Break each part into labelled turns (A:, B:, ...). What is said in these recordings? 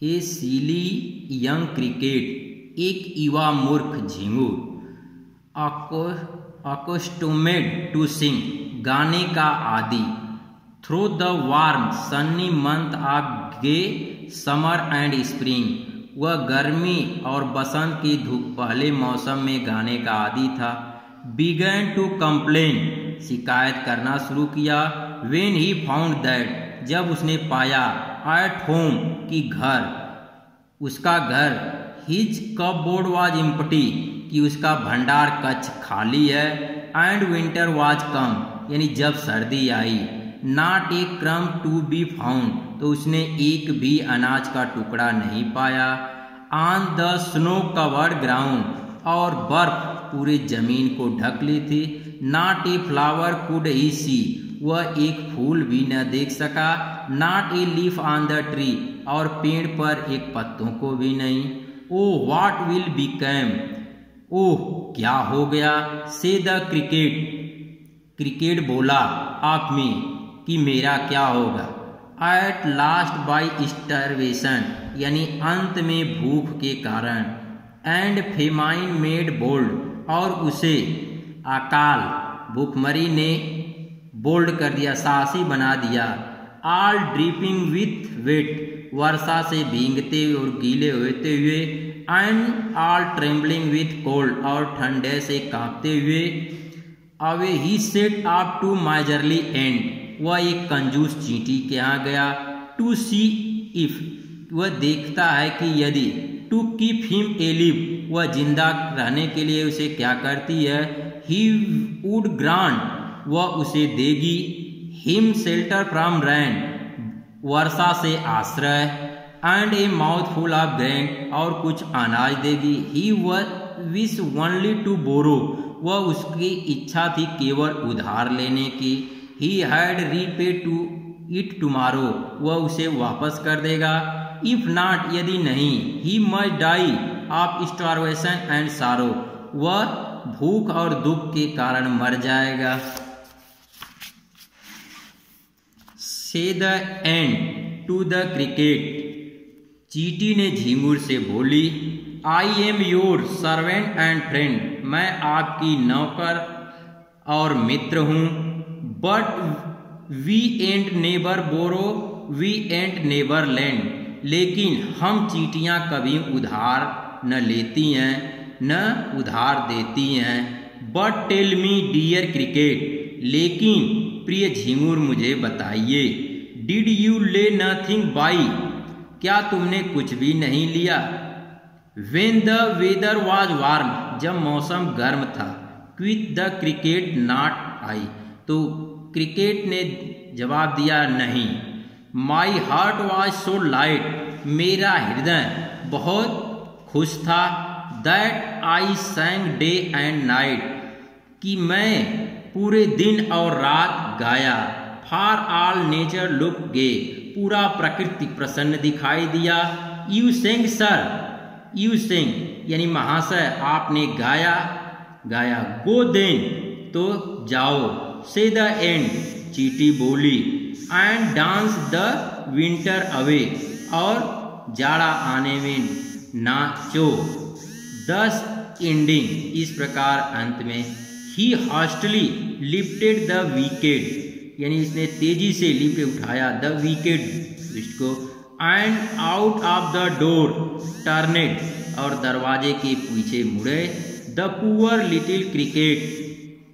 A: ए सीली young cricket, एक युवा मूर्ख झिंगुर अकोस्टोमेड टू सिंग गाने का आदि। Through the warm sunny month of gay summer and spring वह गर्मी और बसंत की धूप पहले मौसम में गाने का आदि था। बिगन टू कंप्लेन शिकायत करना शुरू किया। वेन ही फाउंड दैट जब उसने पाया एट होम की घर। उसका घर his cupboard was empty कि उसका भंडार कच्छ खाली है एंड विंटर वाज कम, यानी जब सर्दी आई। नॉट ए क्रम टू बी फाउंड तो उसने एक भी अनाज का टुकड़ा नहीं पाया। On the snow covered ground और बर्फ़ पूरे ज़मीन को ढक ली थी। Not a flower could he see वह एक फूल भी न देख सका not a leaf on the tree और पेड़ पर एक पत्तों को भी नहीं। ओ वाट विल बिकम ओह क्या हो गया? से द क्रिकेट क्रिकेट बोला आप में कि मेरा क्या होगा? एट लास्ट बाई स्टरवेशन यानी अंत में भूख के कारण। एंड फेमाइन मेड बोल्ड और उसे अकाल, भूखमरी ने बोल्ड कर दिया, साहसी बना दिया। आल ड्रीपिंग विथ वेट, वर्षा से भींगते और गीले होते हुए, and all trembling with cold और ठंडे से कांपते हुए, away he set up to miserly end. वह एक कंजूस चींटी के यहाँ गया, टू सी इफ़। वह देखता है कि यदि टू कीप हिम एलिव वह ज़िंदा रहने के लिए उसे क्या करती है? He would grant. वह उसे देगी। हिम शेल्टर फ्रॉम रैन, वर्षा से आश्रय and a mouth full of grand और कुछ अनाज देगी। ही वह विश ओनली टू बोरो वह उसकी इच्छा थी केवल उधार लेने की। He had repay to it tomorrow वह उसे वापस कर देगा। इफ़ नॉट यदि नहीं he must die of starvation and sorrow वह भूख और दुख के कारण मर जाएगा। Said the ant to the cricket चीटी ने झिंगुर से बोली I am your servant and friend मैं आपकी नौकर और मित्र हूँ. But we ants never borrow we ants never lend लेकिन हम चीटियाँ कभी उधार न लेती हैं, न उधार देती हैं. But tell me dear cricket लेकिन प्रिय झिंगुर मुझे बताइए. Did you lay nothing by क्या तुमने कुछ भी नहीं लिया? When the weather was warm जब मौसम गर्म था quoth the cricket not I. तो क्रिकेट ने जवाब दिया नहीं। My heart was so light मेरा हृदय बहुत खुश था that I sang day and night कि मैं पूरे दिन और रात गाया। For all nature look gay पूरा प्रकृति प्रसन्न दिखाई दिया। You sang sir you sang यानी महाशय, आपने गाया। गाया। Go then. तो जाओ। से द एंड चीटी बोली। And dance the winter away और जाड़ा आने में नाचो। दस एंडिंग इस प्रकार अंत में ही हॉस्टली लिफ्टेड द वीकेड यानी इसने तेज़ी से लिपे उठाया द विकेट वीकेड को and out of the door turned और दरवाजे के पीछे मुड़े द पुअर लिटिल क्रिकेट।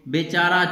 A: बेचारा